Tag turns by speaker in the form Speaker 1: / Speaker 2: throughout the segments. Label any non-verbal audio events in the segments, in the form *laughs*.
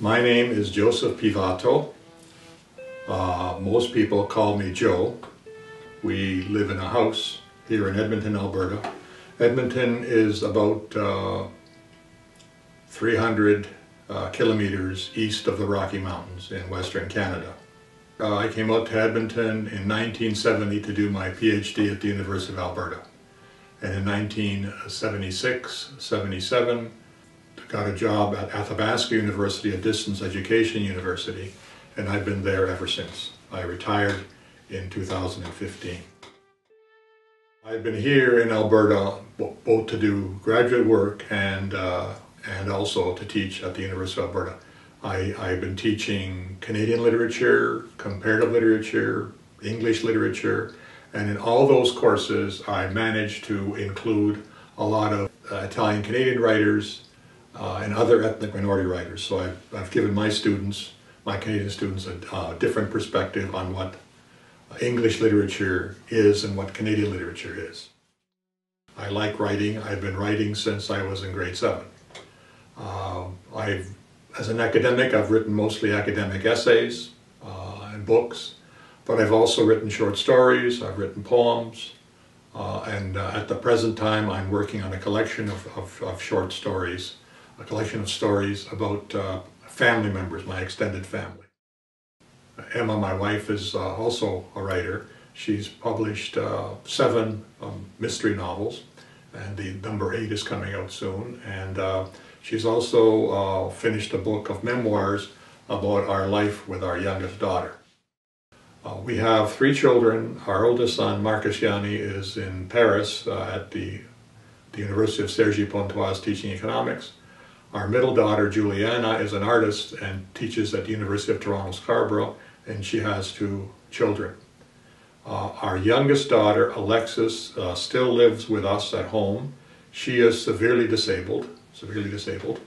Speaker 1: My name is Joseph Pivato. Uh, most people call me Joe. We live in a house here in Edmonton, Alberta. Edmonton is about uh, 300 uh, kilometers east of the Rocky Mountains in Western Canada. Uh, I came out to Edmonton in 1970 to do my PhD at the University of Alberta. And in 1976, 77, got a job at Athabasca University, a distance education university, and I've been there ever since. I retired in 2015. I've been here in Alberta both to do graduate work and, uh, and also to teach at the University of Alberta. I, I've been teaching Canadian literature, comparative literature, English literature, and in all those courses I managed to include a lot of uh, Italian Canadian writers, uh, and other ethnic minority writers. So I've, I've given my students, my Canadian students, a uh, different perspective on what English literature is and what Canadian literature is. I like writing. I've been writing since I was in grade seven. Uh, I've, as an academic, I've written mostly academic essays uh, and books, but I've also written short stories, I've written poems, uh, and uh, at the present time I'm working on a collection of, of, of short stories a collection of stories about uh, family members, my extended family. Emma, my wife, is uh, also a writer. She's published uh, seven um, mystery novels, and the number eight is coming out soon. And uh, she's also uh, finished a book of memoirs about our life with our youngest daughter. Uh, we have three children. Our oldest son, Marcus Yanni, is in Paris at the, the University of Cergy-Pontoise teaching economics. Our middle daughter, Juliana, is an artist and teaches at the University of Toronto Scarborough, and she has two children. Uh, our youngest daughter, Alexis, uh, still lives with us at home. She is severely disabled, severely disabled,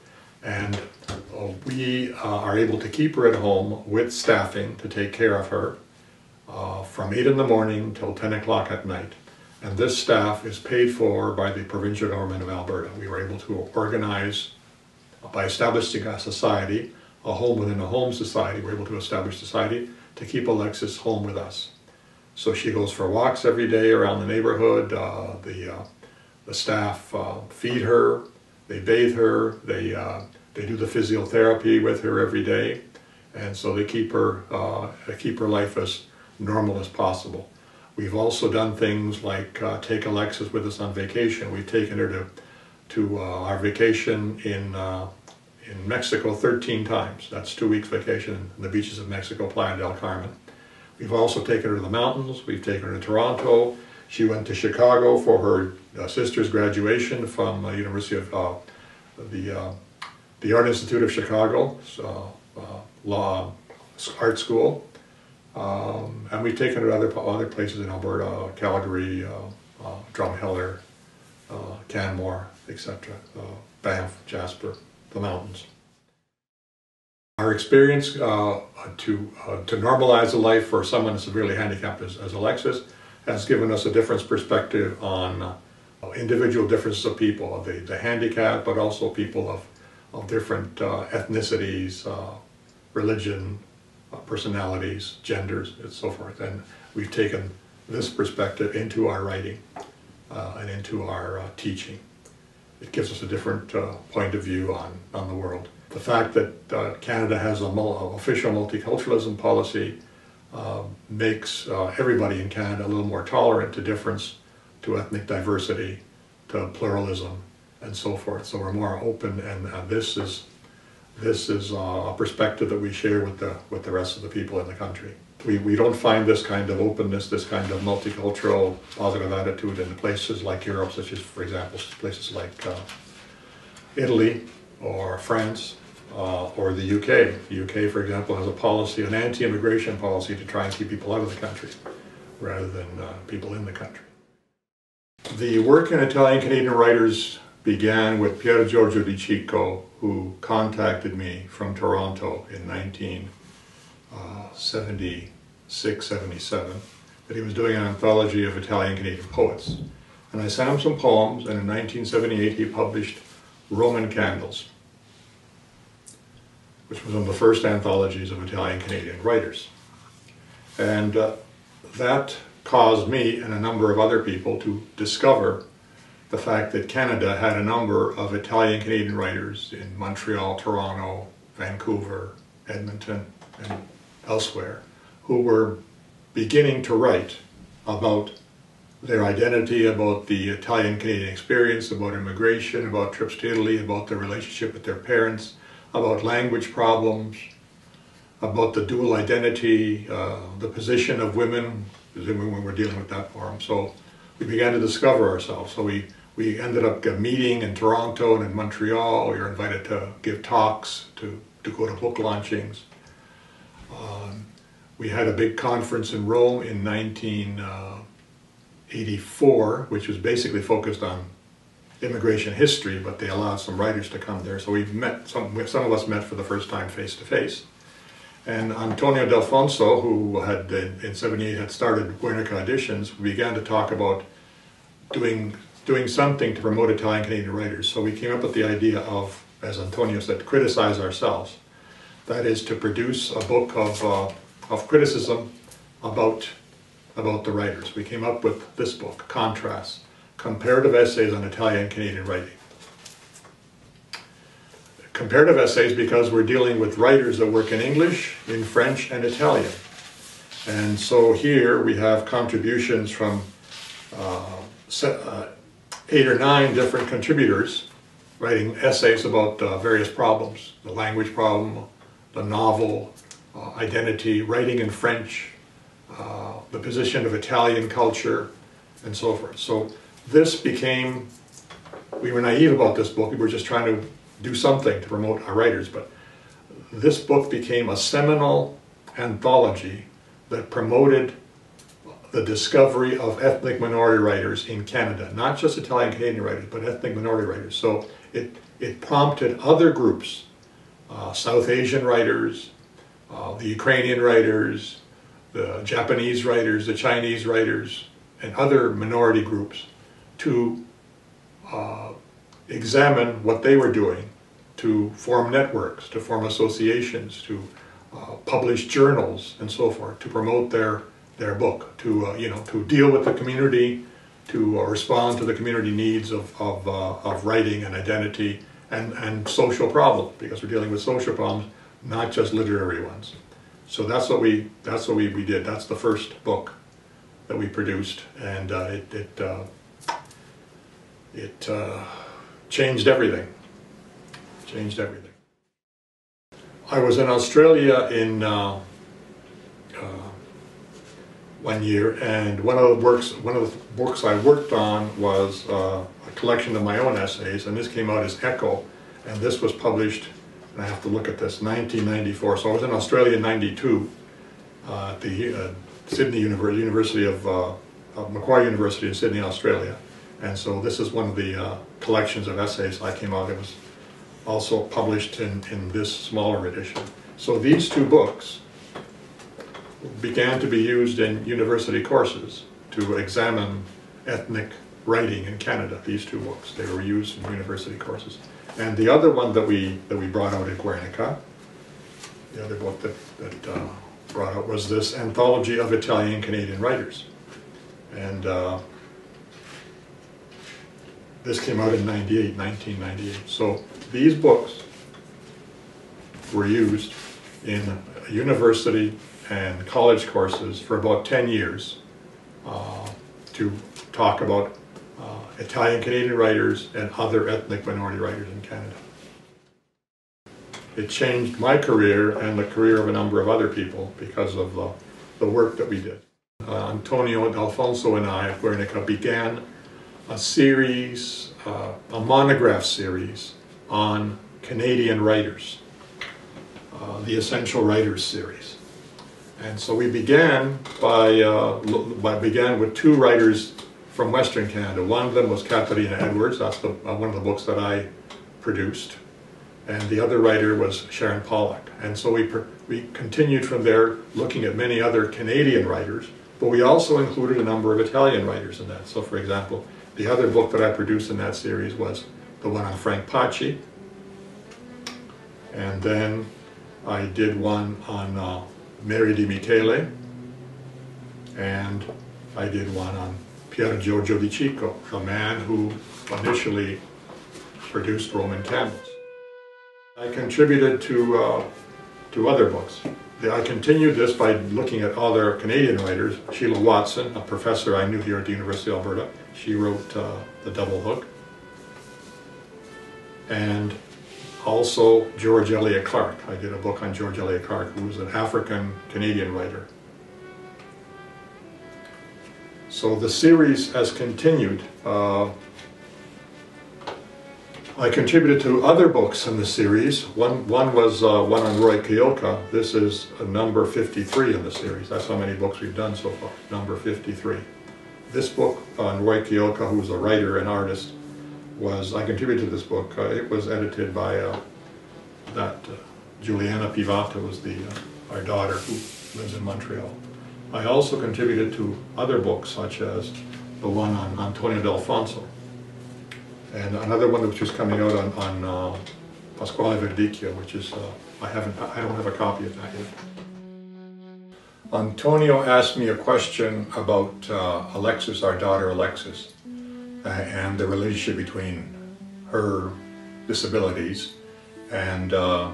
Speaker 1: and uh, we uh, are able to keep her at home with staffing to take care of her uh, from 8 in the morning till 10 o'clock at night. And this staff is paid for by the provincial government of Alberta. We were able to organize by establishing a society, a home within a home society, we're able to establish society to keep Alexis home with us. So she goes for walks every day around the neighborhood. Uh, the, uh, the staff uh, feed her, they bathe her, they, uh, they do the physiotherapy with her every day. And so they keep her, uh, keep her life as normal as possible. We've also done things like uh, take Alexis with us on vacation. We've taken her to to our vacation in, in Mexico 13 times. That's two weeks vacation in the beaches of Mexico, Playa del Carmen. We've also taken her to the mountains. We've taken her to Toronto. She went to Chicago for her uh, sister's graduation from uh, University of uh, the uh, the Art Institute of Chicago so, uh, Law Art School, um, and we've taken her to other other places in Alberta, Calgary, Drumheller, Canmore, etc. Uh, Banff, Jasper, the mountains. Our experience uh, to, uh, to normalize a life for someone severely handicapped as, as, Alexis has given us a different perspective on uh, individual differences of people, the, the handicap, but also people of, of different uh, ethnicities, uh, religion, personalities, genders, and so forth. And we've taken this perspective into our writing and into our teaching it gives us a different uh, point of view on, on the world. The fact that uh, Canada has an official multiculturalism policy uh, makes everybody in Canada a little more tolerant to difference, to ethnic diversity, to pluralism, and so forth. So we're more open, and this is this is uh, a perspective that we share with the with the rest of the people in the country. We, we don't find this kind of openness, this kind of multicultural positive attitude in places like Europe, such as, for example, places like uh, Italy or France uh, or the UK. The UK, for example, has a policy, an anti-immigration policy to try and keep people out of the country rather than uh, people in the country. The work in Italian Canadian writers began with Pier Giorgio Di Cicco, who contacted me from Toronto in 1976, 77, that he was doing an anthology of Italian Canadian poets. And I sent him some poems, and in 1978 he published Roman Candles, which was one of the first anthologies of Italian Canadian writers. And uh, that caused me and a number of other people to discover the fact that Canada had a number of Italian Canadian writers in Montreal, Toronto, Vancouver, Edmonton, and elsewhere who were beginning to write about their identity, about the Italian Canadian experience, about immigration, about trips to Italy, about their relationship with their parents, about language problems, about the dual identity, uh, the position of women, when we were dealing with that forum. So we began to discover ourselves. So we, we ended up meeting in Toronto and in Montreal. We were invited to give talks, to, to go to book launchings. Um, we had a big conference in Rome in 1984, uh, which was basically focused on immigration history, but they allowed some writers to come there. So we met, some, some of us met for the first time face to face. And Antonio D'Alfonso, who had in 78 had started Guernica Editions, began to talk about doing doing something to promote Italian Canadian writers. So we came up with the idea of, as Antonio said, criticize ourselves. That is to produce a book of, uh, of criticism about, about the writers. We came up with this book, Contrasts, Comparative Essays on Italian Canadian Writing comparative essays because we're dealing with writers that work in English, in French, and Italian. And so here we have contributions from uh, uh, eight or nine different contributors writing essays about uh, various problems, the language problem, the novel, uh, identity, writing in French, uh, the position of Italian culture, and so forth. So this became, we were naive about this book, we were just trying to do something to promote our writers, but this book became a seminal anthology that promoted the discovery of ethnic minority writers in Canada, not just Italian Canadian writers, but ethnic minority writers. So it, it prompted other groups, uh, South Asian writers, uh, the Ukrainian writers, the Japanese writers, the Chinese writers, and other minority groups to uh, examine what they were doing to form networks, to form associations, to uh, publish journals and so forth, to promote their, their book, to, uh, you know, to deal with the community, to uh, respond to the community needs of, of, of writing and identity and, and social problems, because we're dealing with social problems, not just literary ones. So that's what we, that's what we, we did. That's the first book that we produced, and uh, it, it, uh, it changed everything. Changed everything. I was in Australia in uh, uh, one year, and one of the works one of the books I worked on was uh, a collection of my own essays, and this came out as Echo, and this was published. And I have to look at this 1994. So I was in Australia in '92 uh, at the uh, Sydney University, University of, uh, of Macquarie University in Sydney, Australia. And so this is one of the uh, collections of essays I came out. It was also published in, in this smaller edition. So these two books began to be used in university courses to examine ethnic writing in Canada, these two books. They were used in university courses. And the other one that we, that we brought out at Guernica, the other book that, that uh, brought out was this Anthology of Italian Canadian Writers. And uh, this came out in 98, 1998. So these books were used in university and college courses for about 10 years uh, to talk about Italian Canadian writers and other ethnic minority writers in Canada. It changed my career and the career of a number of other people because of the, the work that we did. Uh, Antonio Alfonso and I at Guernica began a series, uh, a monograph series on Canadian writers, uh, the Essential Writers series. And so we began by, uh, by began with two writers from Western Canada. One of them was Caterina Edwards, that's the, uh, one of the books that I produced. And the other writer was Sharon Pollock. And so we, we continued from there looking at many other Canadian writers, but we also included a number of Italian writers in that. So for example, the other book that I produced in that series was the one on Frank Paci. And then I did one on uh, Mary Di Michele. And I did one on Pier Giorgio di Cicco, the man who initially produced Roman candles. I contributed to, uh, to other books. I continued this by looking at other Canadian writers. Sheila Watson, a professor I knew here at the University of Alberta, she wrote uh, The Double Hook. And also George Elliott Clarke. I did a book on George Elliott Clarke, who was an African-Canadian writer. So the series has continued. Uh, I contributed to other books in the series. One, one was uh, one on Roy Kiyooka. This is number 53 in the series. That's how many books we've done so far, number 53. This book on Roy Kiyooka, who's a writer and artist, was, I contributed to this book. Uh, it was edited by uh, that uh, Juliana Pivato was the, uh, our daughter who lives in Montreal. I also contributed to other books such as the one on Antonio D'Alfonso and another one which is coming out on, on uh, Pasquale Verdicchio, which is, uh, I haven't, I don't have a copy of that yet. Antonio asked me a question about uh, Alexis, our daughter Alexis, uh, and the relationship between her disabilities and uh,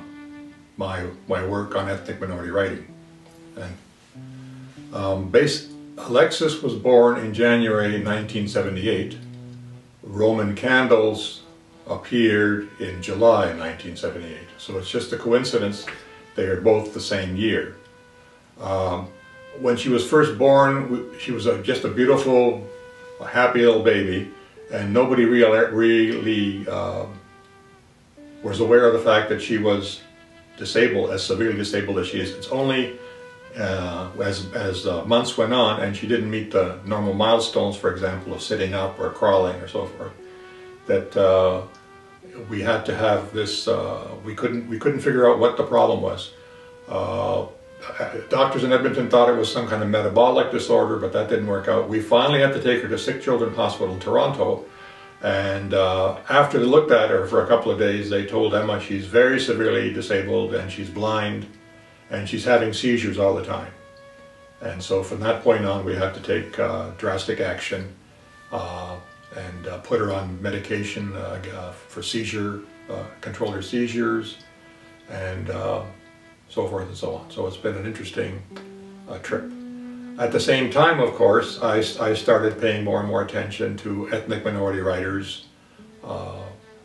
Speaker 1: my, my work on ethnic minority writing. And um, Alexis was born in January 1978 Roman candles appeared in July 1978. So it's just a coincidence they are both the same year. Um, when she was first born, she was a, just a beautiful, a happy little baby, and nobody really, really uh, was aware of the fact that she was disabled, as severely disabled as she is. It's only uh, as, as uh, months went on and she didn't meet the normal milestones, for example, of sitting up or crawling or so forth, that uh, we had to have this, uh, we, couldn't, we couldn't figure out what the problem was. Uh, doctors in Edmonton thought it was some kind of metabolic disorder, but that didn't work out. We finally had to take her to Sick Children Hospital in Toronto, and uh, after they looked at her for a couple of days, they told Emma she's very severely disabled and she's blind and she's having seizures all the time. And so from that point on, we had to take uh, drastic action uh, and uh, put her on medication uh, uh, for seizure, uh, control her seizures, and so forth and so on. So it's been an interesting trip. At the same time, of course, I, I, started paying more and more attention to ethnic minority writers,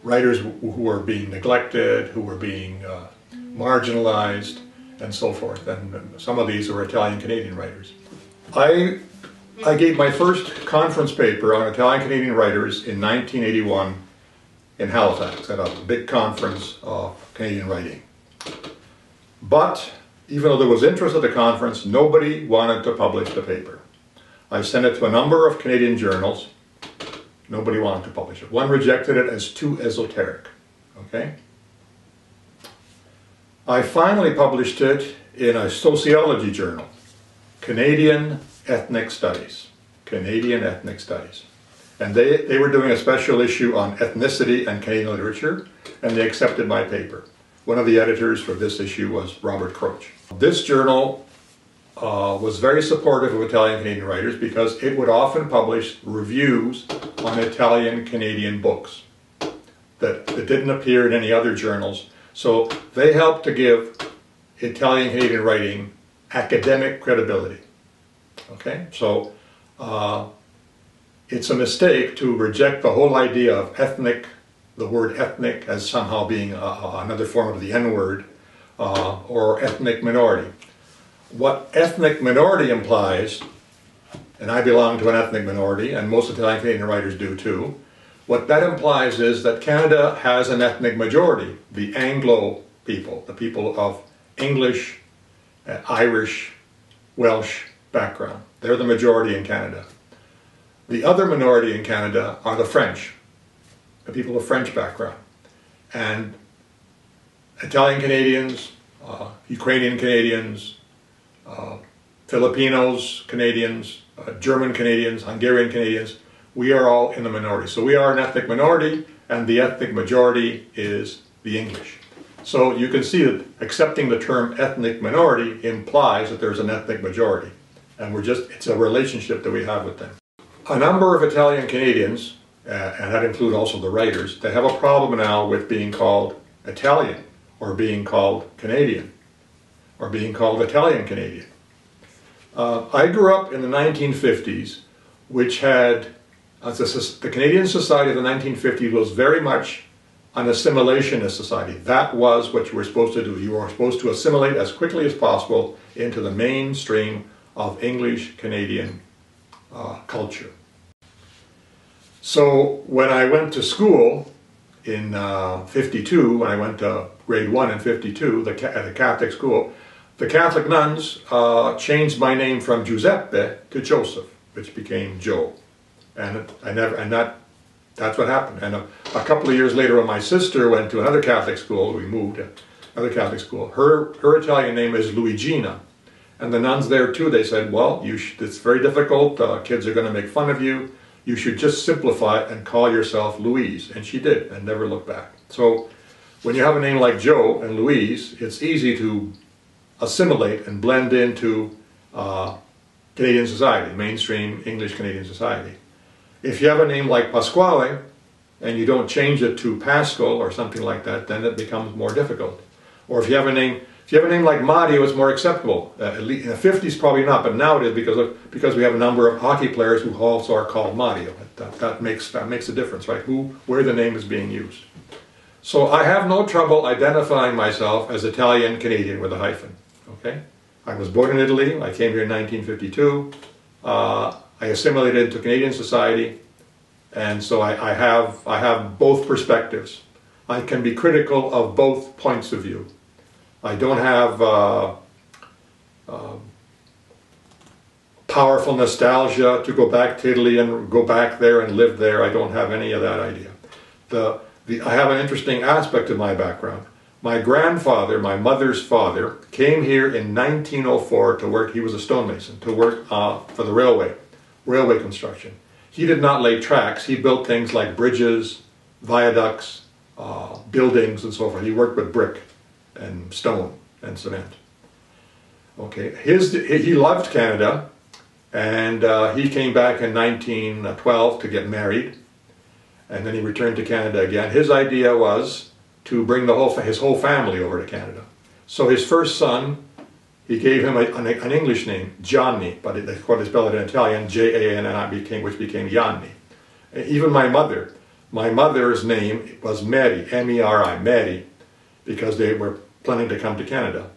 Speaker 1: writers who were being neglected, who were being marginalized, and so forth. And some of these were Italian-Canadian writers. I, I gave my first conference paper on Italian-Canadian writers in 1981 in Halifax at a big conference of Canadian writing. But even though there was interest at the conference, nobody wanted to publish the paper. I sent it to a number of Canadian journals. Nobody wanted to publish it. One rejected it as too esoteric. Okay? I finally published it in a sociology journal, Canadian Ethnic Studies. Canadian Ethnic Studies. And they, they were doing a special issue on ethnicity and Canadian literature, and they accepted my paper. One of the editors for this issue was Robert Croce. This journal uh, was very supportive of Italian Canadian writers because it would often publish reviews on Italian Canadian books that, that didn't appear in any other journals so they help to give Italian Canadian writing academic credibility. Okay, so uh, it's a mistake to reject the whole idea of ethnic, the word ethnic as somehow being another form of the N-word, uh, or ethnic minority. What ethnic minority implies, and I belong to an ethnic minority, and most Italian Canadian writers do too, what that implies is that Canada has an ethnic majority, the Anglo people, the people of English, uh, Irish, Welsh background. They're the majority in Canada. The other minority in Canada are the French, the people of French background. And Italian Canadians, uh, Ukrainian Canadians, uh, Filipinos, Canadians, uh, German Canadians, Hungarian Canadians, we are all in the minority. So we are an ethnic minority and the ethnic majority is the English. So you can see that accepting the term ethnic minority implies that there's an ethnic majority. And we're just, it's a relationship that we have with them. A number of Italian Canadians, uh, and that includes also the writers, they have a problem now with being called Italian or being called Canadian or being called Italian Canadian. Uh, I grew up in the 1950s, which had, the, the Canadian society of the 1950s was very much an assimilationist society. That was what you were supposed to do. You were supposed to assimilate as quickly as possible into the mainstream of English Canadian uh, culture. So when I went to school in uh, 52, when I went to grade 1 in 52 the, at a Catholic school, the Catholic nuns uh, changed my name from Giuseppe to Joseph, which became Joe. And I never, and that that's what happened. And a, a, couple of years later, when my sister went to another Catholic school, we moved to another Catholic school. Her her Italian name is Luigina, and the nuns there too. They said, "Well, you it's very difficult. Uh, kids are going to make fun of you. You should just simplify and call yourself Louise." And she did, and never looked back. So, when you have a name like Joe and Louise, it's easy to assimilate and blend into uh, Canadian society, mainstream English Canadian society. If you have a name like Pasquale and you don't change it to Pascal or something like that, then it becomes more difficult. Or if you have a name, if you have a name like Mario, it's more acceptable. Uh, in the 50s, probably not, but now it is because of because we have a number of hockey players who also are called Mario. That, that makes that makes a difference, right? Who where the name is being used. So I have no trouble identifying myself as Italian Canadian with a hyphen. Okay, I was born in Italy. I came here in 1952. Uh, I assimilated into Canadian society, and so I, I, have, I have both perspectives. I can be critical of both points of view. I don't have uh, uh, powerful nostalgia to go back to Italy and go back there and live there. I don't have any of that idea. The, the, I have an interesting aspect of my background. My grandfather, my mother's father, came here in 1904 to work, he was a stonemason, to work uh, for the railway railway construction. He did not lay tracks. He built things like bridges, viaducts, uh, buildings, and so forth. He worked with brick and stone and cement. Okay, his he loved Canada, and uh, he came back in 1912 to get married, and then he returned to Canada again. His idea was to bring the whole his whole family over to Canada. So his first son he gave him a, an, an, English name, Gianni, but it, what is spelled it in Italian, J-A-N-N-I, became, which became Yanni. Even my mother, my mother's name was Mary, M-E-R-I, Mary, because they were planning to come to Canada.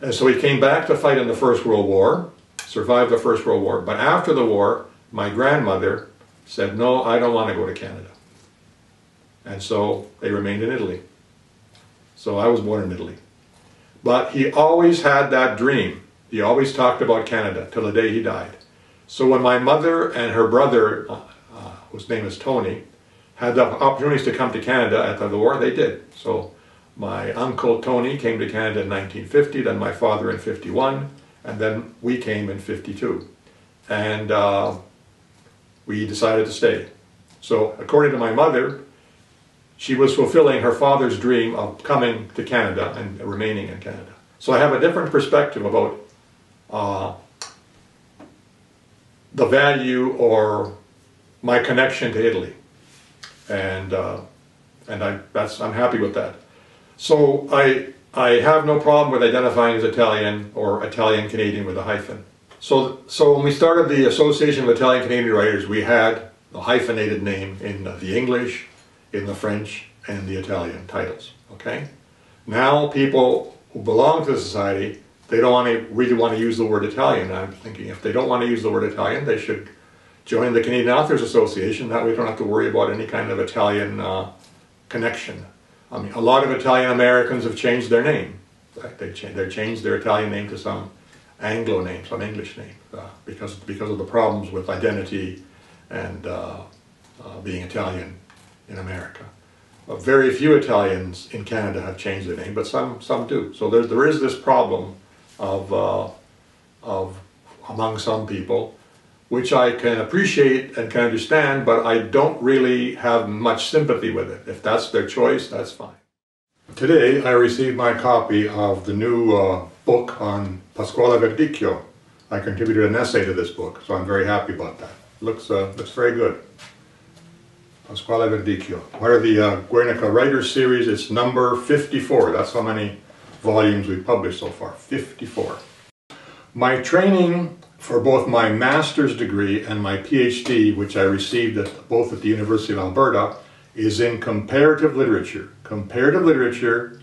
Speaker 1: And so he came back to fight in the First World War, survived the First World War, but after the war, my grandmother said, no, I don't want to go to Canada. And so they remained in Italy. So I was born in Italy. But he always had that dream. He always talked about Canada till the day he died. So when my mother and her brother, uh, uh, whose name is Tony, had the opportunities to come to Canada after the war, they did. So my uncle Tony came to Canada in 1950, then my father in 51, and then we came in 52. And uh, we decided to stay. So according to my mother, she was fulfilling her father's dream of coming to Canada and remaining in Canada. So I have a different perspective about uh, the value or my connection to Italy. And, uh, and I, that's, I'm happy with that. So I, I have no problem with identifying as Italian or Italian Canadian with a hyphen. So, so when we started the Association of Italian Canadian Writers, we had a hyphenated name in the English, in the French and the Italian titles, okay? Now people who belong to the society, they don't want to really want to use the word Italian. I'm thinking if they don't want to use the word Italian, they should join the Canadian Authors Association. That way we don't have to worry about any kind of Italian uh, connection. I mean, a lot of Italian Americans have changed their name. They, cha they changed their Italian name to some Anglo name, some English name, uh, because, because of the problems with identity and uh, uh, being Italian in America. Uh, very few Italians in Canada have changed their name, but some some do. So there there is this problem of uh, of among some people, which I can appreciate and can understand, but I don't really have much sympathy with it. If that's their choice, that's fine. Today I received my copy of the new uh, book on Pasquale Verdicchio. I contributed an essay to this book, so I'm very happy about that. Looks uh, looks very good. Pasquale Verdicchio. Of the uh, Guernica Writers Series, it's number 54. That's how many volumes we've published so far, 54. My training for both my master's degree and my PhD, which I received at, both at the University of Alberta, is in comparative literature. Comparative literature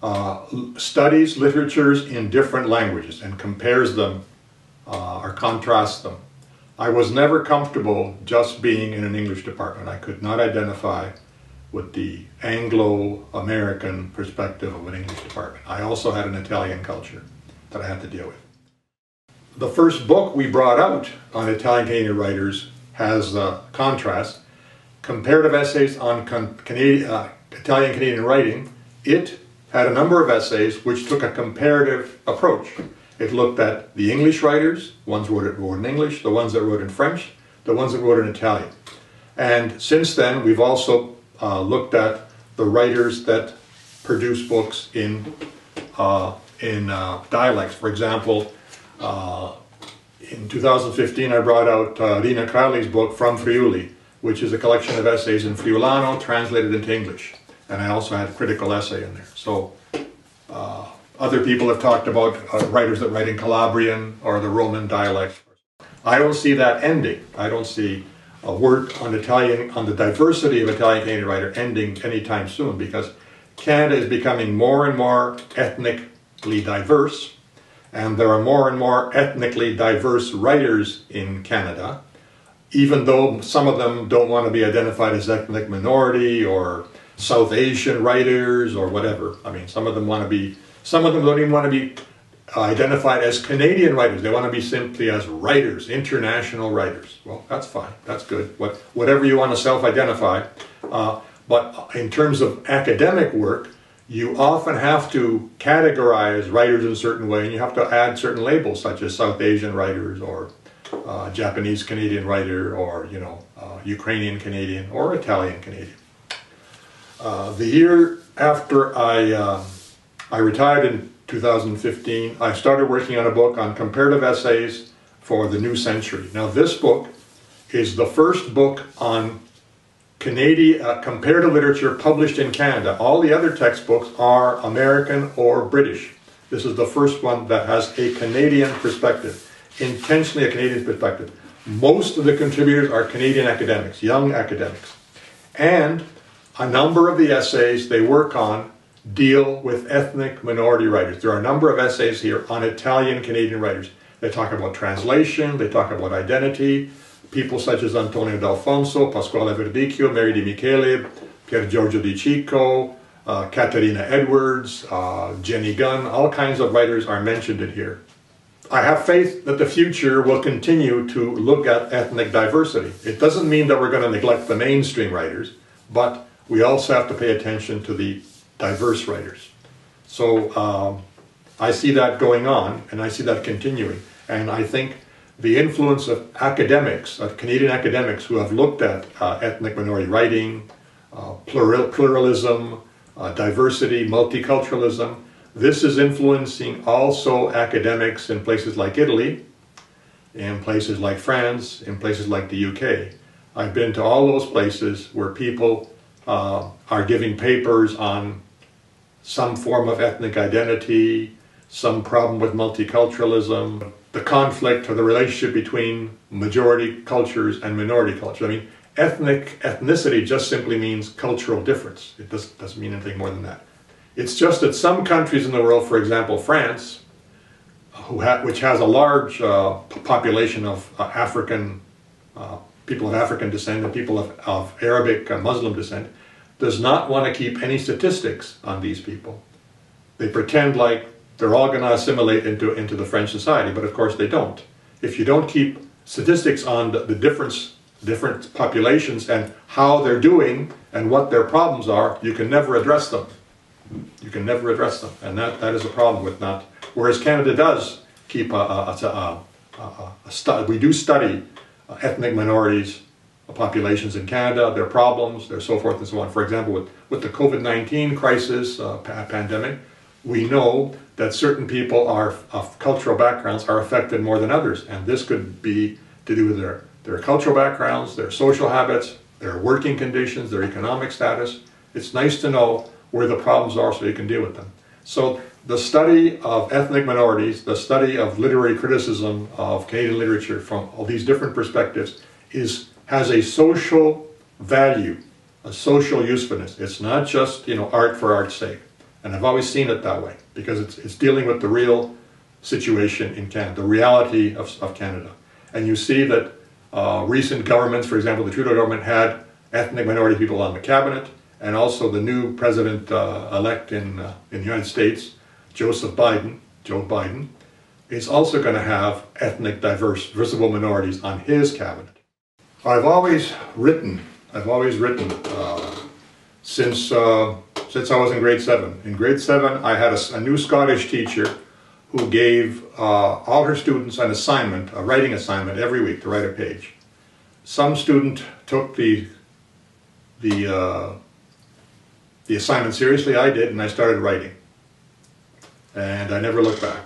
Speaker 1: uh, studies literatures in different languages and compares them uh, or contrasts them. I was never comfortable just being in an English department. I could not identify with the Anglo-American perspective of an English department. I also had an Italian culture that I had to deal with. The first book we brought out on Italian Canadian writers has a contrast, comparative essays on Canadian, uh, Italian Canadian writing. It had a number of essays which took a comparative approach. It looked at the English writers, ones who wrote, wrote in English, the ones that wrote in French, the ones that wrote in Italian. And since then, we've also uh, looked at the writers that produce books in, uh, in uh, dialects. For example, uh, in 2015, I brought out uh, Rina Cralli's book, From Friuli, which is a collection of essays in Friulano translated into English. And I also had a critical essay in there. So uh, other people have talked about uh, writers that write in Calabrian or the Roman dialect. I don't see that ending. I don't see a work on Italian, on the diversity of Italian Canadian writer ending anytime soon because Canada is becoming more and more ethnically diverse and there are more and more ethnically diverse writers in Canada, even though some of them don't want to be identified as ethnic minority or South Asian writers or whatever. I mean, some of them want to be some of them don't even want to be uh, identified as Canadian writers. They want to be simply as writers, international writers. Well, that's fine. That's good. What, whatever you want to self-identify. Uh, but in terms of academic work, you often have to categorize writers in a certain way, and you have to add certain labels, such as South Asian writers, or uh, Japanese Canadian writer, or you know, uh, Ukrainian Canadian, or Italian Canadian. Uh, the year after I uh, I retired in 2015. I started working on a book on comparative essays for the new century. Now this book is the first book on Canadian uh, comparative literature published in Canada. All the other textbooks are American or British. This is the first one that has a Canadian perspective, intentionally a Canadian perspective. Most of the contributors are Canadian academics, young academics. And a number of the essays they work on deal with ethnic minority writers. There are a number of essays here on Italian Canadian writers. They talk about translation, they talk about identity, people such as Antonio D'Alfonso, Pasquale Verdicchio, Mary Di Michele, Pier Giorgio Di Cicco, uh, Edwards, uh, Genni Gunn, all kinds of writers are mentioned in here. I have faith that the future will continue to look at ethnic diversity. It doesn't mean that we're going to neglect the mainstream writers, but we also have to pay attention to the diverse writers. So um, I see that going on and I see that continuing. And I think the influence of academics, of Canadian academics who have looked at uh, ethnic minority writing, uh, plural, pluralism, uh, diversity, multiculturalism, this is influencing also academics in places like Italy, in places like France, in places like the UK. I've been to all those places where people uh, are giving papers on some form of ethnic identity, some problem with multiculturalism, the conflict or the relationship between majority cultures and minority cultures. I mean, ethnic ethnicity just simply means cultural difference. It doesn't, doesn't mean anything more than that. It's just that some countries in the world, for example, France, who ha which has a large uh, population of uh, African uh, people of African descent and people of, of Arabic uh, Muslim descent, does not want to keep any statistics on these people. They pretend like they're all going to assimilate into, into the French society, but of course they don't. If you don't keep statistics on the, the difference different populations and how they're doing and what their problems are, you can never address them. You can never address them, and that, that is a problem with not. Whereas Canada does keep a, a, a, a, a stu- we do study ethnic minorities populations in Canada, their problems, their so forth and so on. For example, with, with the COVID-19 crisis, uh, pa- pandemic, we know that certain people are of cultural backgrounds are affected more than others, and this could be to do with their, their cultural backgrounds, their social habits, their working conditions, their economic status. It's nice to know where the problems are so you can deal with them. So the study of ethnic minorities, the study of literary criticism of Canadian literature from all these different perspectives is has a social value, a social usefulness. It's not just you know art for art's sake. And I've always seen it that way because it's, it's dealing with the real situation in Canada, the reality of, of Canada. And you see that uh, recent governments, for example, the Trudeau government had ethnic minority people on the cabinet, and also the new president-elect uh, in, uh, in the United States, Joseph Biden, Joe Biden, is also going to have ethnic diverse visible minorities on his cabinet. I've always written, I've always written uh, since uh, since I was in grade seven. In grade seven, I had a, a new Scottish teacher who gave uh, all her students an assignment, a writing assignment every week to write a page. Some student took the the uh, the assignment seriously. I did, and I started writing, and I never looked back.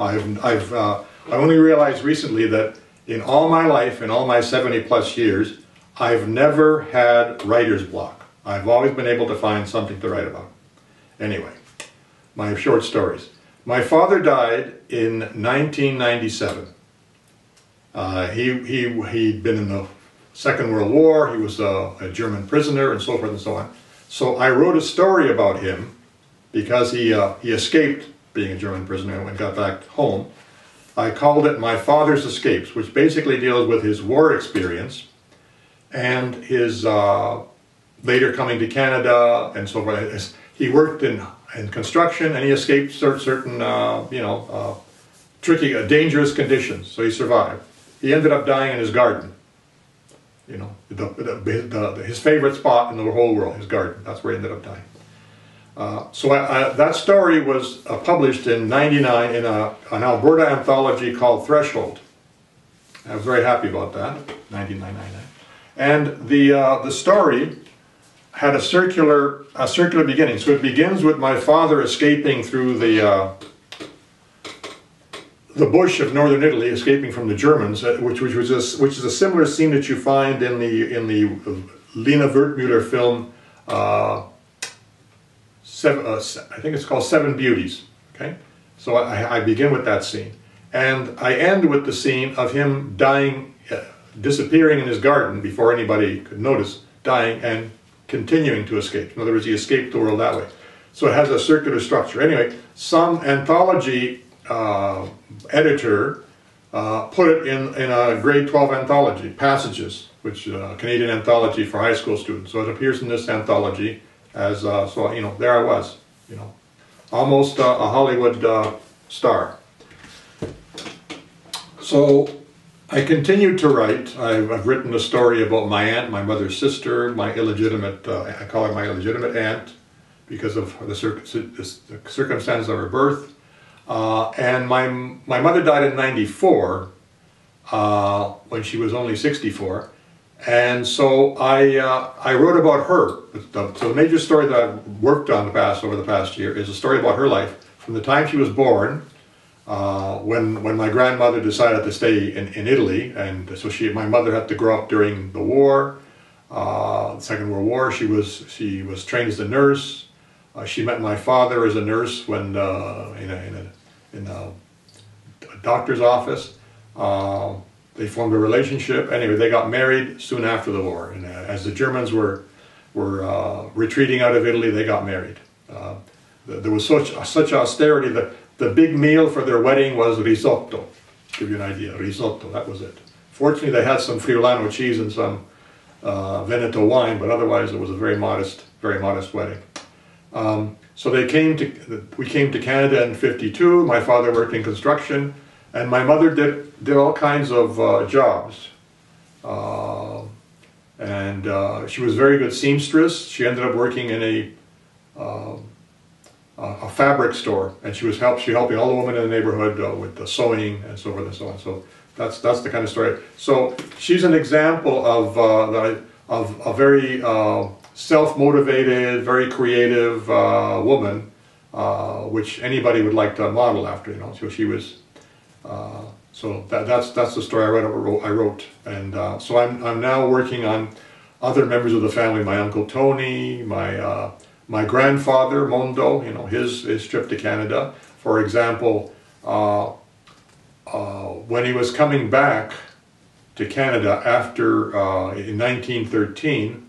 Speaker 1: I've I've uh, I only realized recently that in all my life, in all my 70 plus years, I've never had writer's block. I've always been able to find something to write about. Anyway, my short stories. My father died in 1997. Uh, he, he, he'd been in the Second World War, he was a, a, German prisoner, and so forth and so on. So I wrote a story about him because he, uh, he escaped being a German prisoner and got back home. I called it My Father's Escapes, which basically deals with his war experience and his uh, later coming to Canada and so forth. He worked in, in construction and he escaped certain, uh, you know, uh, tricky, uh, dangerous conditions, so he survived. He ended up dying in his garden. You know, the, the, the, his favorite spot in the whole world, his garden. That's where he ended up dying. Uh, so I, I, that story was uh, published in 99 in a, an Alberta anthology called Threshold. I was very happy about that, 1999. And the, uh, the story had a circular, a circular beginning. So it begins with my father escaping through the, uh, the bush of northern Italy, escaping from the Germans, uh, which, which, was a, which is a similar scene that you find in the, in the Lina Wertmuller film, seven, uh, I think it's called Seven Beauties. Okay, So I, I, begin with that scene. And I end with the scene of him dying, uh, disappearing in his garden before anybody could notice, dying, and continuing to escape. In other words, he escaped the world that way. So it has a circular structure. Anyway, some anthology uh, editor uh, put it in, in a grade 12 anthology, Passages, which uh, Canadian anthology for high school students. So it appears in this anthology as, uh, so, you know, there I was, you know, almost a Hollywood uh, star. So I continued to write. I've, I've, written a story about my aunt, my mother's sister, my illegitimate, uh, I call her my illegitimate aunt because of the, circ the circumstances of her birth. Uh, and my, my mother died in 94 uh, when she was only 64. And so I, uh, I wrote about her. So the major story that I've worked on the past, over the past year is a story about her life from the time she was born uh, when when my grandmother decided to stay in, in Italy, and so she my mother had to grow up during the war, uh, the Second World War. She was she was trained as a nurse. Uh, she met my father as a nurse when uh, in a, in a, in a doctor's office. Uh, they formed a relationship. Anyway, they got married soon after the war, and uh, as the Germans were were retreating out of Italy, they got married. there was such such austerity that the big meal for their wedding was risotto. give you an idea, risotto, that was it. Fortunately, they had some Friulano cheese and some uh, Veneto wine, but otherwise it was a very modest, very modest wedding. Um, so they came to, we came to Canada in 52. My father worked in construction, and my mother did, did all kinds of uh, jobs. Uh, and uh, she was a very good seamstress. She ended up working in a um, a fabric store, and she was help she helping all the women in the neighborhood uh, with the sewing and so forth and so on. So that's that's the kind of story. So she's an example of uh, of a very uh, self-motivated, very creative uh, woman, uh, which anybody would like to model after. You know, so she was. Uh, so that, that's that's the story I wrote. I wrote, and so I'm I'm now working on other members of the family. My uncle Tony, my my grandfather, Mondo, you know, his, his trip to Canada, for example, uh, uh, when he was coming back to Canada after, uh, in 1913,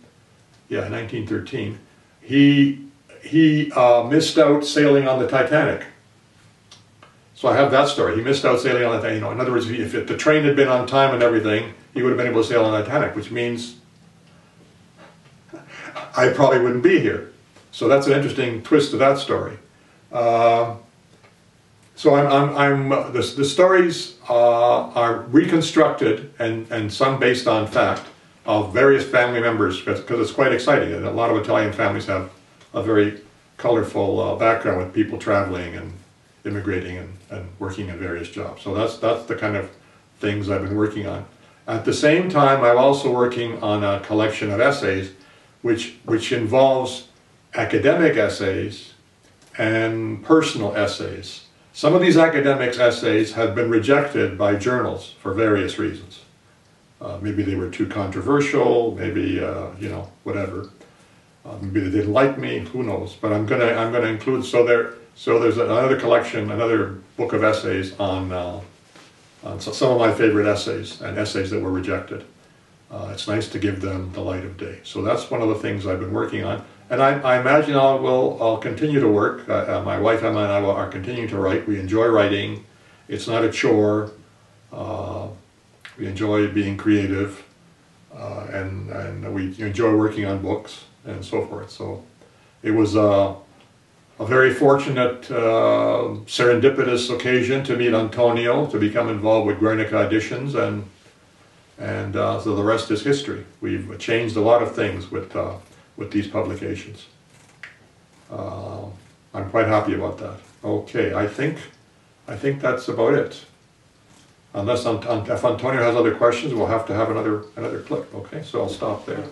Speaker 1: yeah, 1913, he, he uh, missed out sailing on the Titanic. So I have that story. He missed out sailing on the, Titanic. you know, in other words, if it, the train had been on time and everything, he would have been able to sail on the Titanic, which means *laughs* I probably wouldn't be here. So that's an interesting twist to that story. Uh, so I'm, I'm, I'm the, the stories uh, are reconstructed and, and some based on fact of various family members because it's quite exciting. And a lot of Italian families have a very colorful uh, background with people traveling and immigrating and, and working in various jobs. So that's, that's the kind of things I've been working on. At the same time, I'm also working on a collection of essays which, which involves academic essays and personal essays. Some of these academic essays have been rejected by journals for various reasons. Uh, maybe they were too controversial, maybe, uh, you know, whatever. Uh, maybe they didn't like me, who knows. But I'm gonna, I'm gonna include, so there, so there's another collection, another book of essays on, uh, on some of my favorite essays and essays that were rejected. Uh, it's nice to give them the light of day. So that's one of the things I've been working on. And I, I imagine I will I'll continue to work. Uh, uh, my wife Emma and I will, are continuing to write. We enjoy writing. It's not a chore. Uh, we enjoy being creative, uh, and and we enjoy working on books and so forth. So it was a, a very fortunate, uh, serendipitous occasion to meet Antonio, to become involved with Guernica Editions, and and uh, so the rest is history. We've changed a lot of things with with these publications. Uh, I'm quite happy about that. Okay, I think, I think that's about it. Unless if Antonio has other questions, we'll have to have another another clip. Okay, so I'll stop there.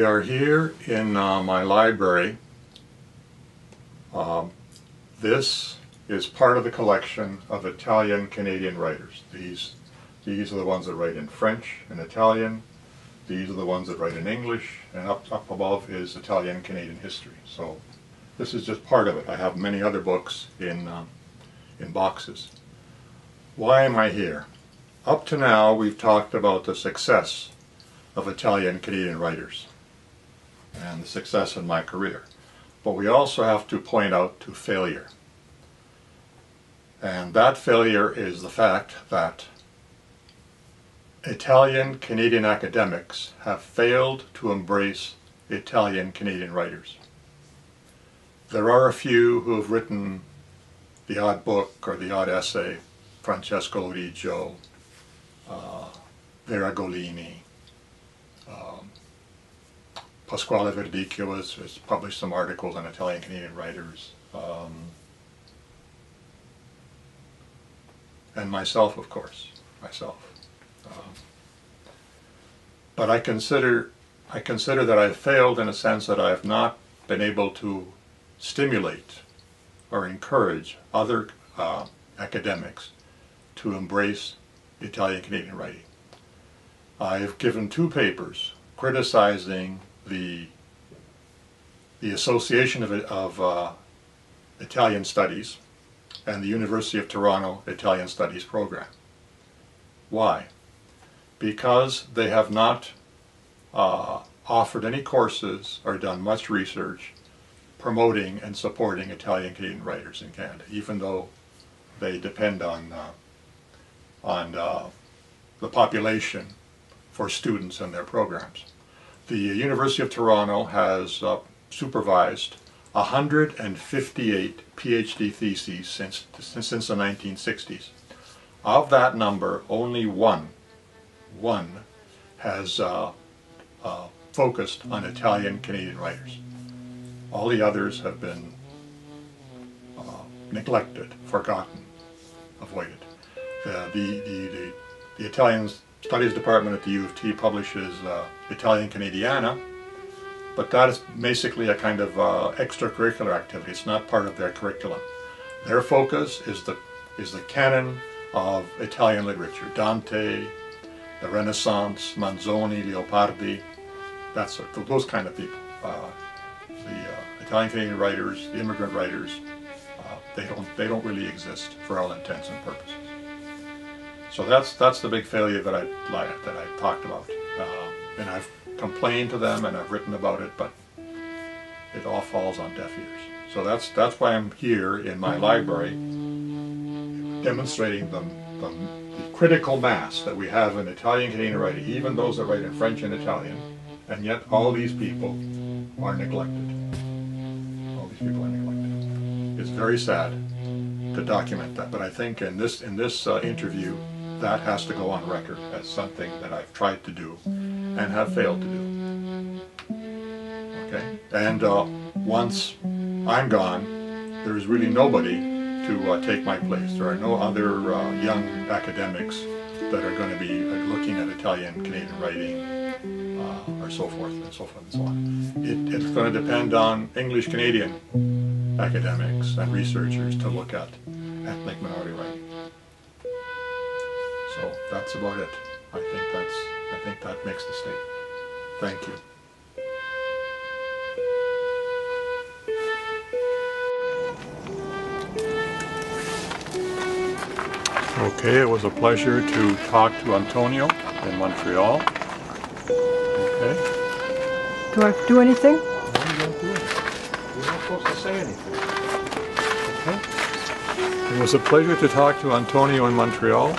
Speaker 1: We are here in uh, my library. Um, this is part of the collection of Italian Canadian writers. These, these are the ones that write in French and Italian. These are the ones that write in English, and up, up above is Italian Canadian history. So this is just part of it. I have many other books in, um, in boxes. Why am I here? Up to now, we've talked about the success of Italian Canadian writers and the success in my career. But we also have to point out to failure. And that failure is the fact that Italian Canadian academics have failed to embrace Italian Canadian writers. There are a few who have written the odd book or the odd essay, Francesco Loriggio, uh, Vera Golini, Pasquale Verdicchio has, has, published some articles on Italian Canadian writers. Um, and myself, of course, myself. Um, but I consider, I consider that I've failed in a sense that I've not been able to stimulate or encourage other uh, academics to embrace Italian Canadian writing. I've given two papers criticizing the the Association of, of uh, Italian Studies and the University of Toronto Italian Studies program. Why? Because they have not uh, offered any courses or done much research promoting and supporting Italian Canadian writers in Canada, even though they depend on, uh, on uh, the population for students and their programs. The University of Toronto has uh, supervised 158 PhD theses since, since the 1960s. Of that number, only one, one has uh, uh, focused on Italian Canadian writers. All the others have been uh, neglected, forgotten, avoided. The, the, the, the Italian Studies Department at the U of T publishes uh, Italian Canadiana, but that is basically a kind of uh, extracurricular activity. It's not part of their curriculum. Their focus is the, is the canon of Italian literature. Dante, the Renaissance, Manzoni, Leopardi, that's those kind of people. Uh, the uh, Italian Canadian writers, the immigrant writers, uh, they don't they don't really exist for all intents and purposes. So that's that's the big failure that I that I talked about, uh, and I've complained to them and I've written about it, but it all falls on deaf ears. So that's that's why I'm here in my library, demonstrating the, the, the critical mass that we have in Italian Canadian writing, even those that write in French and Italian, and yet all these people are neglected. All these people are neglected. It's very sad to document that, but I think in this in this uh, interview, that has to go on record as something that I've tried to do and have failed to do. Okay, and uh, once I'm gone, there is really nobody to uh, take my place. There are no other uh, young academics that are going to be looking at Italian Canadian writing uh, or so forth and so forth and so on. It, it's going to depend on English Canadian academics and researchers to look at ethnic minority writing. So that's about it. I think that's I think that makes the statement. Thank you. Okay, it was a pleasure to talk to Antonio in Montreal. Okay.
Speaker 2: Do I have to do anything?
Speaker 1: No, you don't do anything. You're not supposed to say anything. Okay. It was a pleasure to talk to Antonio in Montreal.